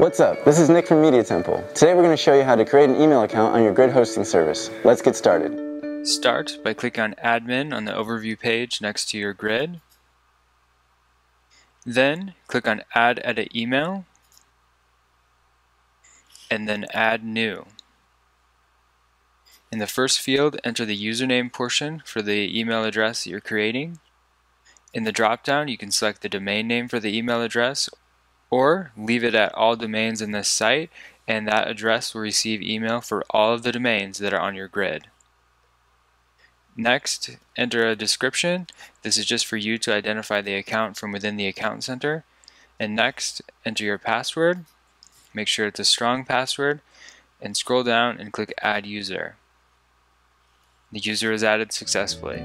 What's up? This is Nick from Media Temple. Today we're going to show you how to create an email account on your grid hosting service. Let's get started. Start by clicking on Admin on the overview page next to your grid. Then click on Add Edit Email and then Add New. In the first field, enter the username portion for the email address that you're creating. In the dropdown, you can select the domain name for the email address or leave it at all domains in this site and that address will receive email for all of the domains that are on your grid. Next, enter a description. This is just for you to identify the account from within the account center. And next, enter your password. Make sure it's a strong password and scroll down and click add user. The user is added successfully.